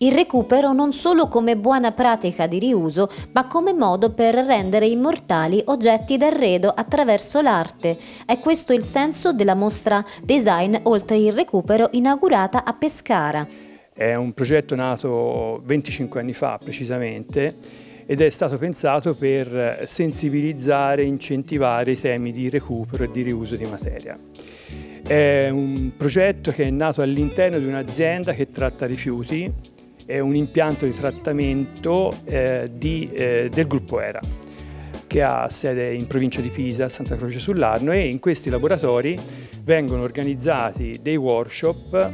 Il recupero non solo come buona pratica di riuso, ma come modo per rendere immortali oggetti d'arredo attraverso l'arte. È questo il senso della mostra Design oltre il recupero inaugurata a Pescara. È un progetto nato 25 anni fa precisamente ed è stato pensato per sensibilizzare e incentivare i temi di recupero e di riuso di materia. È un progetto che è nato all'interno di un'azienda che tratta rifiuti è un impianto di trattamento eh, di, eh, del gruppo ERA che ha sede in provincia di Pisa, a Santa Croce sull'Arno e in questi laboratori vengono organizzati dei workshop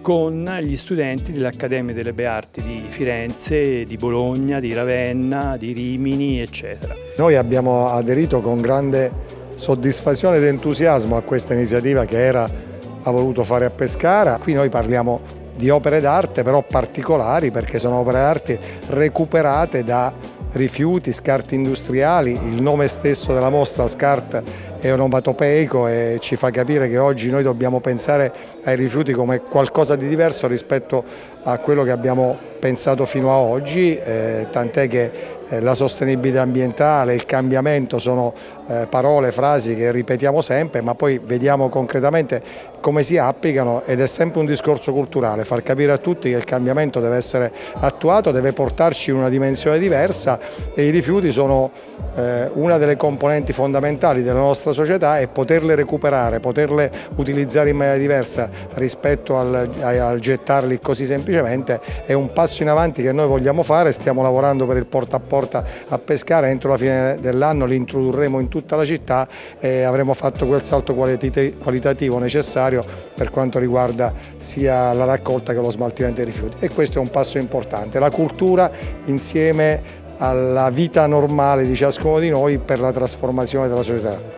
con gli studenti dell'Accademia delle Bearti di Firenze, di Bologna, di Ravenna, di Rimini, eccetera. Noi abbiamo aderito con grande soddisfazione ed entusiasmo a questa iniziativa che ERA ha voluto fare a Pescara. Qui noi parliamo di opere d'arte però particolari perché sono opere d'arte recuperate da rifiuti, scarti industriali, il nome stesso della mostra SCART è onomatopeico e ci fa capire che oggi noi dobbiamo pensare ai rifiuti come qualcosa di diverso rispetto a quello che abbiamo pensato fino a oggi, eh, tant'è che eh, la sostenibilità ambientale, il cambiamento sono eh, parole, frasi che ripetiamo sempre, ma poi vediamo concretamente come si applicano ed è sempre un discorso culturale, far capire a tutti che il cambiamento deve essere attuato, deve portarci in una dimensione diversa e i rifiuti sono eh, una delle componenti fondamentali della nostra società e poterle recuperare, poterle utilizzare in maniera diversa rispetto al, al gettarli così semplicemente è un passo in avanti che noi vogliamo fare, stiamo lavorando per il porta a porta a pescare, entro la fine dell'anno li introdurremo in tutta la città e avremo fatto quel salto qualitativo necessario per quanto riguarda sia la raccolta che lo smaltimento dei rifiuti e questo è un passo importante. La cultura insieme alla vita normale di ciascuno di noi per la trasformazione della società.